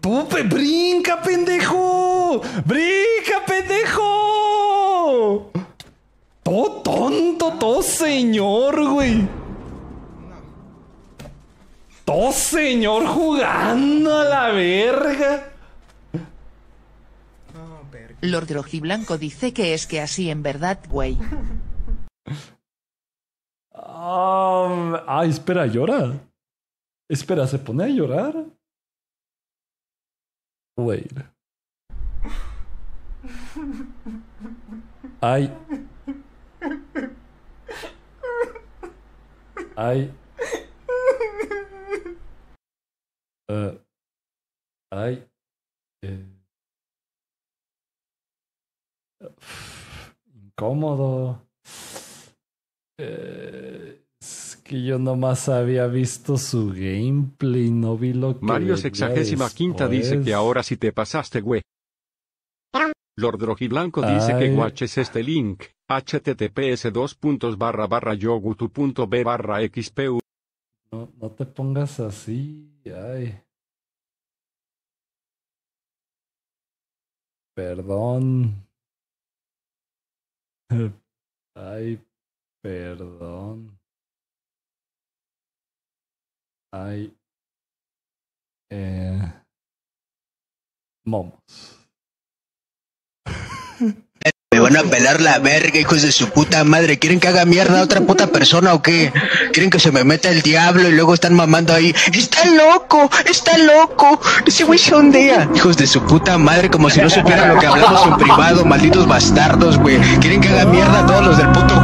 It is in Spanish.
¡Tupe, brinca, pendejo! ¡Brinca, pendejo! Todo tonto, todo señor, güey. Todo señor jugando a la verga. Lord Rojiblanco dice que es que así en verdad, güey. Ah, ay, espera, llora. Espera, ¿se pone a llorar? Wait. Ay. Ay. Eh, ay. Eh. Incómodo. Eh, que yo nomás había visto su gameplay, no vi lo que. Mario sexagésima quinta dice que ahora sí te pasaste, güey. Lord Rojiblanco dice que guaches este link. https dos puntos barra barra yogutu.b barra xpu. No, no te pongas así. Ay. Perdón. Ay, perdón. Ay. Eh. Momos. Me van a pelar la verga, hijos de su puta madre. ¿Quieren que haga mierda a otra puta persona o qué? ¿Quieren que se me meta el diablo y luego están mamando ahí? ¡Está loco! ¡Está loco! Ese güey se ondea. Hijos de su puta madre, como si no supieran lo que hablamos en privado, malditos bastardos, güey. ¿Quieren que haga mierda a todos los del puto